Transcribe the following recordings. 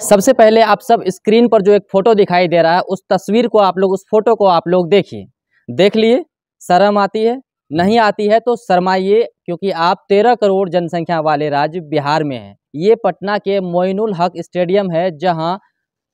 सबसे पहले आप सब स्क्रीन पर जो एक फ़ोटो दिखाई दे रहा है, उस तस्वीर को आप लोग, उस फ़ोटो को आप लोग देखिए। देख लिए? शर्म आती है? नहीं आती है तो शर्माइए, क्योंकि आप तेरह करोड़ जनसंख्या वाले राज्य बिहार में हैं। ये पटना के मोइनुल हक स्टेडियम है, जहाँ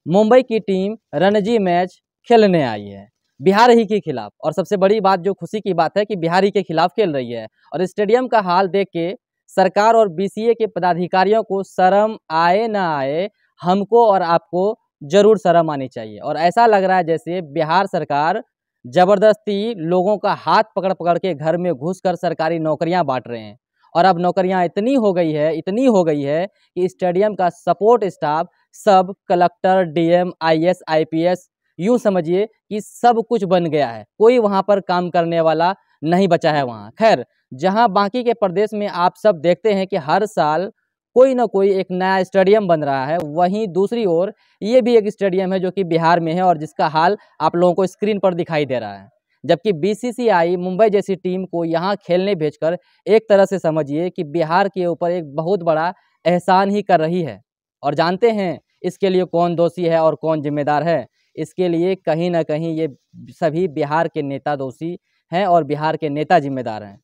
मुंबई की टीम रणजी मैच खेलने आई है। बिहार ही के खिलाफ। और सबसे बड़ी बात, जो खुशी की बात है कि बिहार ही के खिलाफ खेल रही है। और स्टेडियम का हाल देख के सरकार और बीसीए के पदाधिकारियों को शर्म आए ना आए हमको और आपको ज़रूर शर्म आनी चाहिए। और ऐसा लग रहा है जैसे बिहार सरकार ज़बरदस्ती लोगों का हाथ पकड़ पकड़ के घर में घुस कर सरकारी नौकरियाँ बांट रहे हैं। और अब नौकरियाँ इतनी हो गई है, इतनी हो गई है कि स्टेडियम का सपोर्ट स्टाफ, सब कलेक्टर, डीएम, आईएएस, आईपीएस, यूँ समझिए कि सब कुछ बन गया है। कोई वहाँ पर काम करने वाला नहीं बचा है वहाँ। खैर, जहाँ बाकी के प्रदेश में आप सब देखते हैं कि हर साल कोई ना कोई एक नया स्टेडियम बन रहा है। वहीं दूसरी ओर ये भी एक स्टेडियम है जो कि बिहार में है और जिसका हाल आप लोगों को स्क्रीन पर दिखाई दे रहा है। जबकि बीसीसीआई मुंबई जैसी टीम को यहाँ खेलने भेजकर एक तरह से समझिए कि बिहार के ऊपर एक बहुत बड़ा एहसान ही कर रही है। और जानते हैं इसके लिए कौन दोषी है और कौन जिम्मेदार है। इसके लिए कहीं ना कहीं ये सभी बिहार के नेता दोषी हैं और बिहार के नेता जिम्मेदार हैं।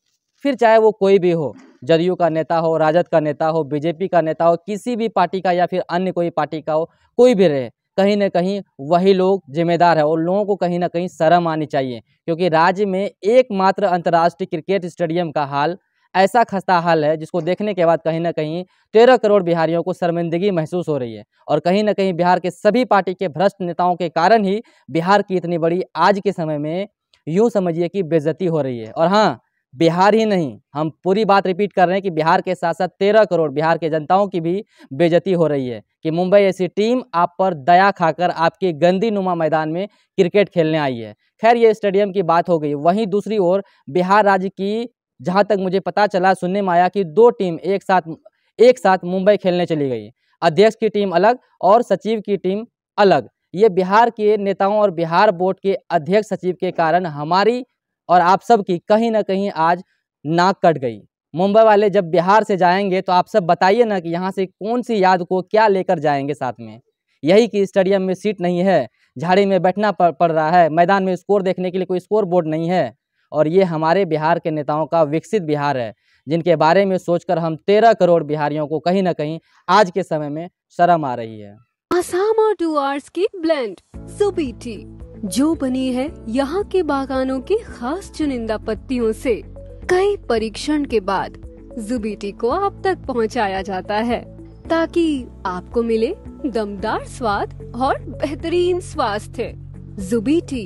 फिर चाहे वो कोई भी हो जदयू का नेता हो, राजद का नेता हो, बीजेपी का नेता हो, किसी भी पार्टी का या फिर अन्य कोई पार्टी का हो, कोई भी रहे, कहीं ना कहीं वही लोग जिम्मेदार है और लोगों को कहीं ना कहीं शर्म आनी चाहिए। क्योंकि राज्य में एकमात्र अंतर्राष्ट्रीय क्रिकेट स्टेडियम का हाल ऐसा खस्ता हाल है जिसको देखने के बाद कहीं ना कहीं तेरह करोड़ बिहारियों को शर्मिंदगी महसूस हो रही है और कहीं ना कहीं बिहार के सभी पार्टी के भ्रष्ट नेताओं के कारण ही बिहार की इतनी बड़ी आज के समय में यूँ समझिए कि बेजती हो रही है। और हाँ बिहार ही नहीं, हम पूरी बात रिपीट कर रहे हैं कि बिहार के साथ साथ तेरह करोड़ बिहार के जनताओं की भी बेजती हो रही है कि मुंबई ऐसी टीम आप पर दया खाकर आपके गंदी नुमा मैदान में क्रिकेट खेलने आई है। खैर, ये स्टेडियम की बात हो गई। वहीं दूसरी ओर बिहार राज्य की, जहाँ तक मुझे पता चला सुनने में आया कि दो टीम एक साथ एक साथ मुंबई खेलने चली गई। अध्यक्ष की टीम अलग और सचिव की टीम अलग। ये बिहार के नेताओं और बिहार बोर्ड के अध्यक्ष सचिव के कारण हमारी और आप सब की कहीं ना कहीं आज नाक कट गई। मुंबई वाले जब बिहार से जाएँगे तो आप सब बताइए ना कि यहाँ से कौन सी याद को क्या लेकर जाएँगे साथ में। यही कि स्टेडियम में सीट नहीं है, झाड़ी में बैठना पड़ रहा है, मैदान में स्कोर देखने के लिए कोई स्कोर बोर्ड नहीं है। और ये हमारे बिहार के नेताओं का विकसित बिहार है, जिनके बारे में सोचकर हम तेरह करोड़ बिहारियों को कहीं ना कहीं आज के समय में शर्म आ रही है। आसाम और डुआर्स की ब्लेंड सुबीटी जो बनी है यहाँ के बागानों की खास चुनिंदा पत्तियों से। कई परीक्षण के बाद जुबीटी को आप तक पहुँचाया जाता है, ताकि आपको मिले दमदार स्वाद और बेहतरीन स्वास्थ्य। जुबीटी,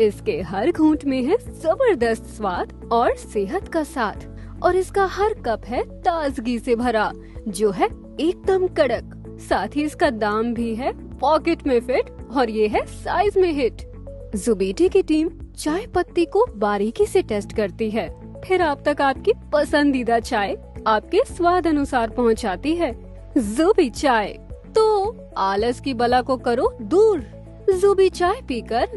इसके हर घूंट में है ज़बरदस्त स्वाद और सेहत का साथ, और इसका हर कप है ताजगी से भरा, जो है एकदम कड़क। साथ ही इसका दाम भी है पॉकेट में फिट और ये है साइज़ में हिट। जुबेटी की टीम चाय पत्ती को बारीकी से टेस्ट करती है। फिर आप तक आपकी पसंदीदा चाय आपके स्वाद अनुसार पहुंचाती है। जुबी चाय तो आलस की बला को करो दूर। जुबी चाय पीकर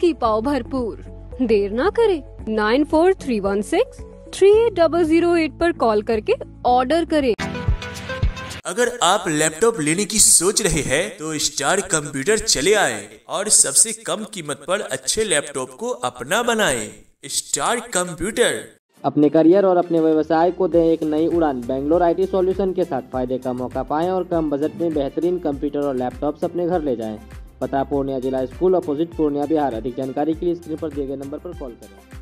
की पाओ भरपूर। देर ना करे। Nine four three one six three eight double zero eight पर कॉल करके ऑर्डर करें। अगर आप लैपटॉप लेने की सोच रहे हैं तो स्टार कंप्यूटर चले आए और सबसे कम कीमत पर अच्छे लैपटॉप को अपना बनाए। Star computer. अपने करियर और अपने व्यवसाय को दें एक नई उड़ान। बेंगलोर आईटी सॉल्यूशन के साथ फ़ायदे का मौका पाएँ और कम बजट में बेहतरीन कंप्यूटर और लैपटॉप्स अपने घर ले जाएँ। पता पूर्णिया जिला स्कूल अपोजिट पूर्णिया बिहार। अधिक जानकारी के लिए स्क्रीन पर दिए गए नंबर पर कॉल करें।